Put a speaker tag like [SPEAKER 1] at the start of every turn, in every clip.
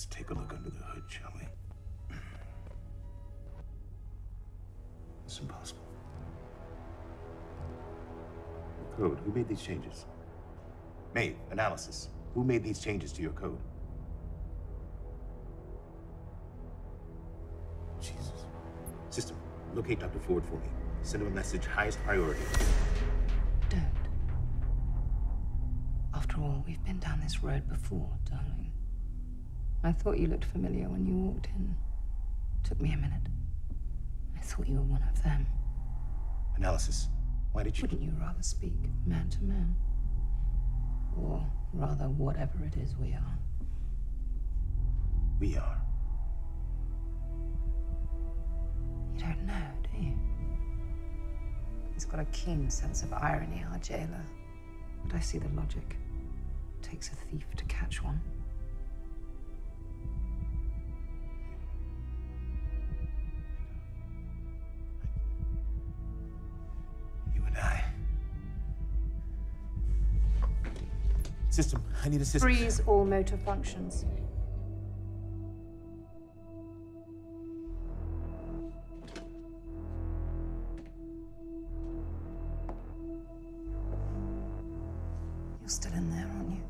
[SPEAKER 1] Let's take a look under the hood, shall we? It's impossible. Code, who made these changes? Maeve, analysis. Who made these changes to your code? Jesus. System, locate Dr. Ford for me. Send him a message, highest priority.
[SPEAKER 2] Don't. After all, we've been down this road before, darling. I thought you looked familiar when you walked in. Took me a minute. I thought you were one of them.
[SPEAKER 1] Analysis. Why did you...
[SPEAKER 2] Wouldn't you rather speak man to man? Or rather, whatever it is we are.
[SPEAKER 1] We are.
[SPEAKER 2] You don't know, do you? He's got a keen sense of irony, our jailer. But I see the logic. It takes a thief to catch one.
[SPEAKER 1] System, I need a system.
[SPEAKER 2] Freeze all motor functions. You're still in there, aren't you?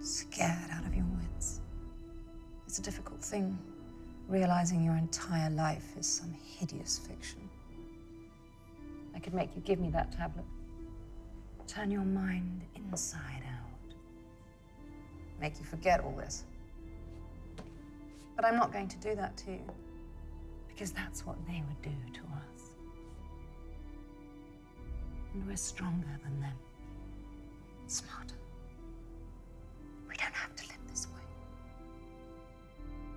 [SPEAKER 2] Scared out of your wits. It's a difficult thing, realizing your entire life is some hideous fiction. I could make you give me that tablet. Turn your mind inside out. Make you forget all this. But I'm not going to do that to you. Because that's what they would do to us. And we're stronger than them. Smarter. We don't have to live this way.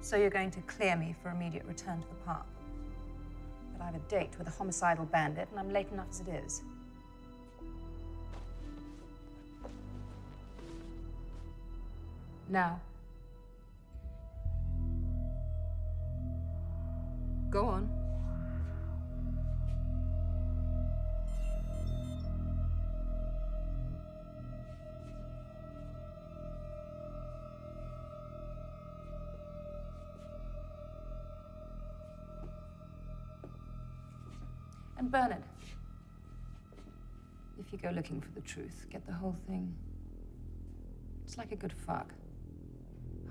[SPEAKER 2] So you're going to clear me for immediate return to the park. But I have a date with a homicidal bandit, and I'm late enough as it is. Now. Go on. And Bernard, if you go looking for the truth, get the whole thing. It's like a good fuck.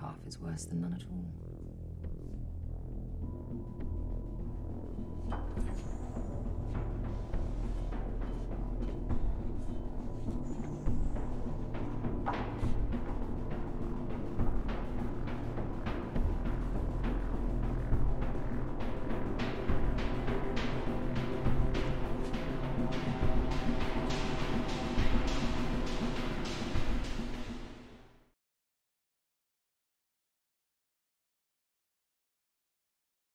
[SPEAKER 2] Half is worse than none at all.